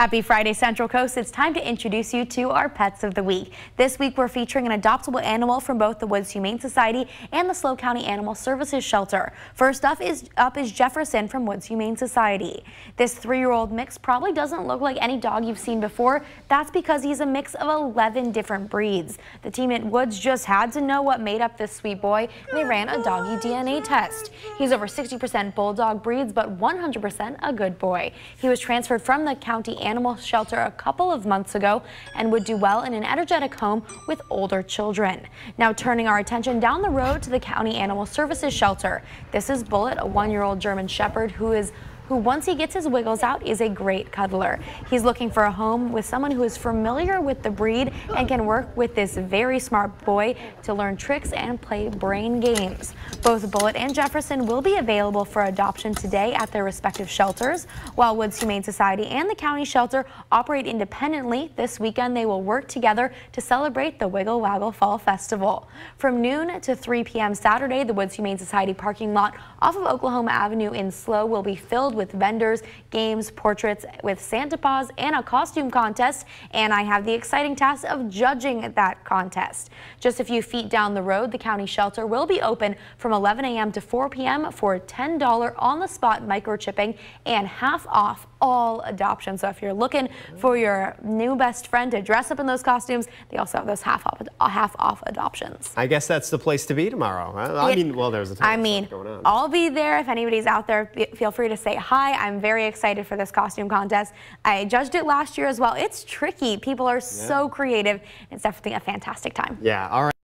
Happy Friday, Central Coast. It's time to introduce you to our pets of the week. This week, we're featuring an adoptable animal from both the Woods Humane Society and the SLO County Animal Services Shelter. First up is, up is Jefferson from Woods Humane Society. This three-year-old mix probably doesn't look like any dog you've seen before. That's because he's a mix of 11 different breeds. The team at Woods just had to know what made up this sweet boy, and they ran a doggy DNA test. He's over 60% bulldog breeds, but 100% a good boy. He was transferred from the county animal shelter a couple of months ago and would do well in an energetic home with older children. Now turning our attention down the road to the County Animal Services Shelter. This is Bullet, a one-year-old German Shepherd who is who once he gets his wiggles out is a great cuddler. He's looking for a home with someone who is familiar with the breed and can work with this very smart boy to learn tricks and play brain games. Both Bullet and Jefferson will be available for adoption today at their respective shelters. While Woods Humane Society and the county shelter operate independently, this weekend they will work together to celebrate the Wiggle Waggle Fall Festival. From noon to 3 p.m. Saturday, the Woods Humane Society parking lot off of Oklahoma Avenue in SLO will be filled with vendors, games, portraits with Santa Paws, and a costume contest. And I have the exciting task of judging that contest. Just a few feet down the road, the county shelter will be open from 11 a.m. to 4 p.m. for $10 on-the-spot microchipping and half off all adoptions. So if you're looking for your new best friend to dress up in those costumes, they also have those half off, half off adoptions. I guess that's the place to be tomorrow. I, I mean, well, there's a ton I mean, I'll be there if anybody's out there. Feel free to say hi. I'm very excited for this costume contest. I judged it last year as well. It's tricky. People are yeah. so creative. It's definitely a fantastic time. Yeah. All right.